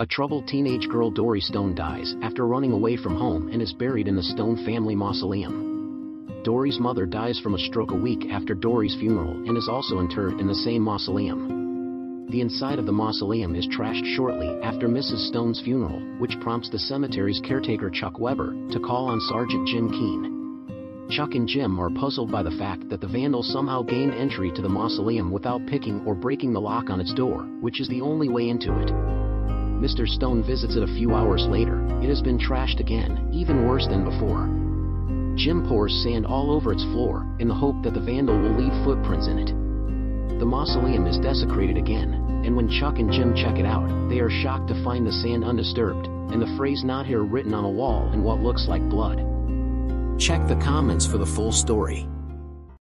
A troubled teenage girl Dori Stone dies after running away from home and is buried in the Stone family mausoleum. Dori's mother dies from a stroke a week after Dori's funeral and is also interred in the same mausoleum. The inside of the mausoleum is trashed shortly after Mrs. Stone's funeral, which prompts the cemetery's caretaker Chuck Weber to call on Sergeant Jim Keene. Chuck and Jim are puzzled by the fact that the vandal somehow gained entry to the mausoleum without picking or breaking the lock on its door, which is the only way into it. Mr. Stone visits it a few hours later. It has been trashed again, even worse than before. Jim pours sand all over its floor, in the hope that the vandal will leave footprints in it. The mausoleum is desecrated again, and when Chuck and Jim check it out, they are shocked to find the sand undisturbed, and the phrase not here written on a wall in what looks like blood. Check the comments for the full story.